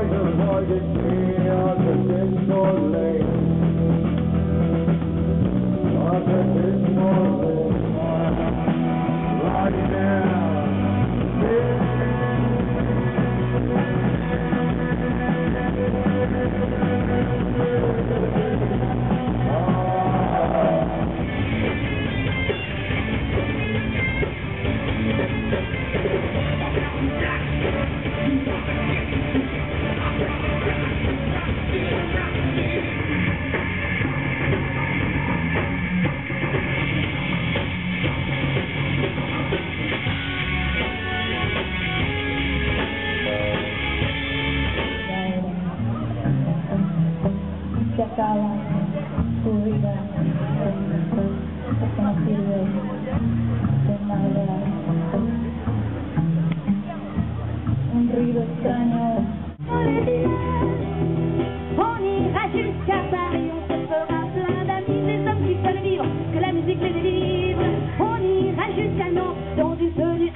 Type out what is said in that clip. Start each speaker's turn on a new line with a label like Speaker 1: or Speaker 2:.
Speaker 1: Morgen, morgen, morgen,
Speaker 2: On ira jusqu'à Paris, on se fera plein d'amis, les hommes qui veulent vivre, que la musique les délivre. On ira jusqu'à Nantes, dans du venu